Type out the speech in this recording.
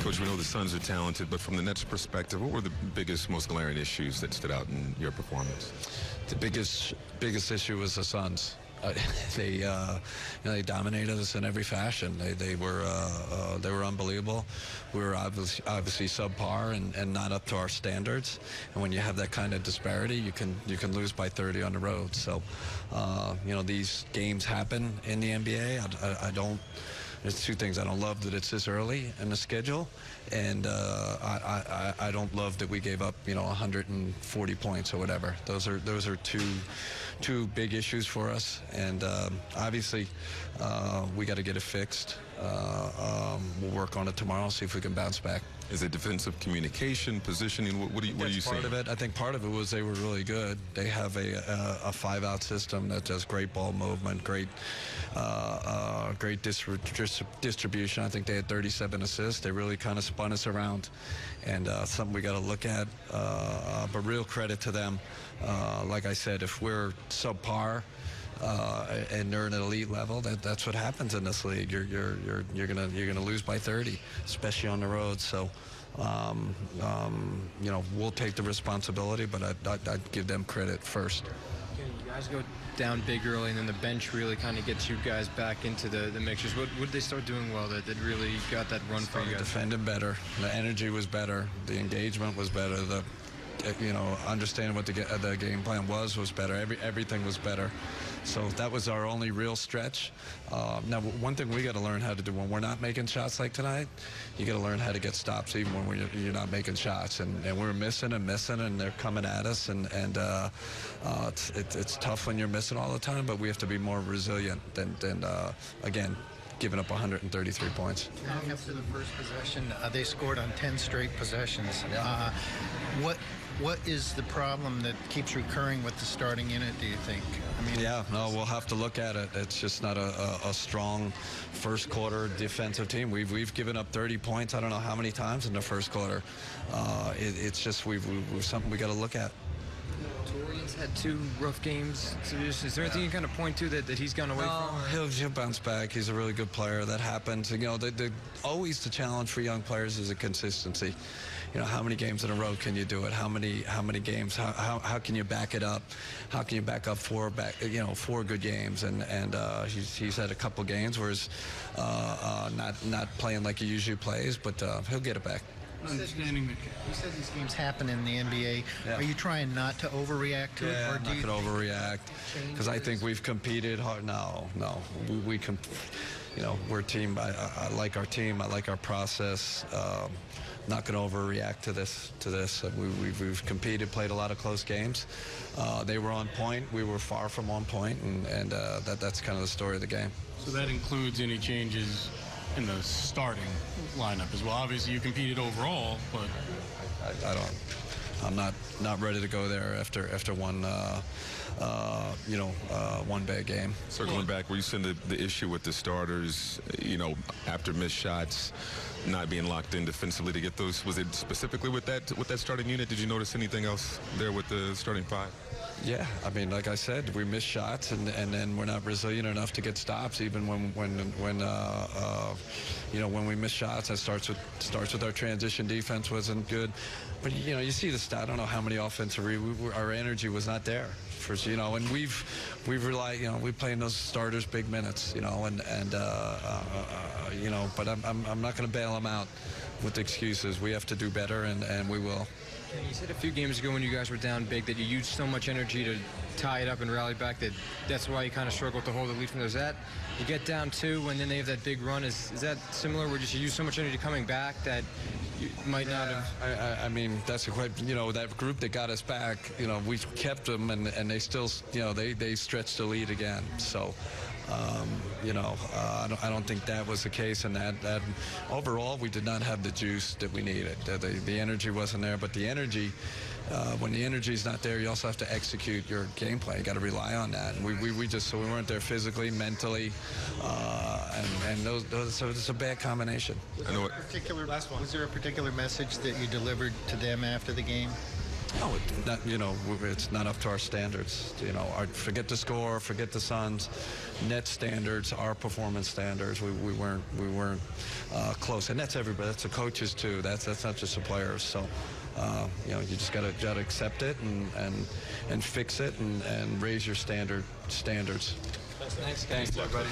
Coach, we know the Suns are talented, but from the Nets' perspective, what were the biggest, most glaring issues that stood out in your performance? The biggest biggest issue was the Suns. Uh, they uh, you know, they dominated us in every fashion. They they were uh, uh, they were unbelievable. We were obviously obviously subpar and, and not up to our standards. And when you have that kind of disparity, you can you can lose by 30 on the road. So uh, you know these games happen in the NBA. I, I, I don't. There's two things. I don't love that it's this early in the schedule, and uh, I, I, I don't love that we gave up, you know, 140 points or whatever. Those are those are two two big issues for us, and um, obviously uh, we got to get it fixed. Uh, um, we'll work on it tomorrow, see if we can bounce back. Is it defensive communication, positioning? What, what, do you, what you part seeing? of it. I think part of it was they were really good. They have a, a, a five-out system that does great ball movement, great, uh, uh, great distri- distribution. I think they had 37 assists. They really kind of spun us around, and uh, something we got to look at. Uh, but real credit to them. Uh, like I said, if we're subpar. Uh, and they're an elite level. That, that's what happens in this league. You're you're you're you're gonna you're gonna lose by 30, especially on the road. So, um, um, you know, we'll take the responsibility, but I'd, I'd, I'd give them credit first. You guys go down big early, and then the bench really kind of gets you guys back into the, the mixtures. What would they start doing well that, that really got that run for you guys? Defending better. The energy was better. The engagement was better. The you know, understanding what the, the game plan was was better. Every everything was better. So that was our only real stretch. Uh, now, one thing we got to learn how to do when we're not making shots like tonight, you got to learn how to get stops even when you're not making shots. And, and we're missing and missing, and they're coming at us. And, and uh, uh, it's, it's, it's tough when you're missing all the time, but we have to be more resilient than, than uh, again, giving up 133 points. Up the first possession, uh, they scored on 10 straight possessions. Uh, what what is the problem that keeps recurring with the starting unit? Do you think? I mean, Yeah, no, we'll have to look at it. It's just not a, a, a strong first quarter defensive team. We've we've given up 30 points. I don't know how many times in the first quarter. Uh, it, it's just we've, we've, something we got to look at. Taurean's had two rough games. So is, is there anything you kind of point to that, that he's gone away from? or- He'll, he'll bounce back. He's a really good player. That happens. You know, the, the, always the challenge for young players is a consistency. You know, how many games in a row can you do it? How many how many games? How, how, how can you back it up? How can you back up four back you know four good games? And and uh, he's, he's had a couple games where he's uh, uh, not not playing like he usually plays, but uh, he'll get it back. Understanding that you said these games happen in the NBA. Yeah. Are you trying not to overreact to Yeah, it, or do not you going to overreact because I think we've competed hard. No, no, we, we com- you know, we're a team. I, I, I like our team. I like our process. Um, not going to overreact to this. To this, Uh, we, we've, we've competed, played a lot of close games. Uh, they were on point. We were far from on point, and, and uh, that that's kind of the story of the game. So that includes any changes in the starting lineup as well. Obviously, you competed overall, but I, I don't. I'm not not ready to go there after after one, uh, uh, you know, uh, one bad game. Circling back, were you seeing the, the issue with the starters, you know, after missed shots, not being locked in defensively to get those? Was it specifically with that with that starting unit? Did you notice anything else there with the starting five? Yeah, I mean, like I said, we miss shots, and, and then we're not resilient enough to get stops. Even when when when uh, uh, you know when we miss shots, that starts with starts with our transition defense wasn't good. But you know, you see the stat. I don't know how many offensive. We, our energy was not there. For, you know, and we've we've relied. You know, we playing those starters big minutes. You know, and and uh, uh, uh, you know, but I'm I'm, I'm not going to bail them out with excuses. We have to do better, and, and we will. You said a few games ago when you guys were down big that you used so much energy to tie it up and rally back that that's why you kind of struggled to hold the lead from those. That you get down two and then they have that big run. Is is that similar? Where just you use so much energy coming back that you might not have. I, I, I mean, that's a quite, you know, that group that got us back, you know, we kept them and, and they still, you know, they, they stretched the lead again. So, um, you know, uh, I, don't, I don't think that was the case. And that, that overall, we did not have the juice that we needed. The, the, the energy wasn't there, but the energy, uh, when the energy is not there, you also have to execute your game plan. You got to rely on that. And we, we, we just, so we weren't there physically, mentally, uh, and, and those, those, so it's a bad combination. I know it. particular was there a particular message that you delivered to them after the game? No, it, not, you know, it's not up to our standards. You know, our, forget the score, forget the Suns. Net standards, our performance standards, we, we weren't we weren't uh, close, and that's everybody. That's the coaches too. That's that's not just the players. So, uh, you know, you just gotta gotta accept it and and and fix it and, and raise your standard standards. Thanks, thanks, everybody.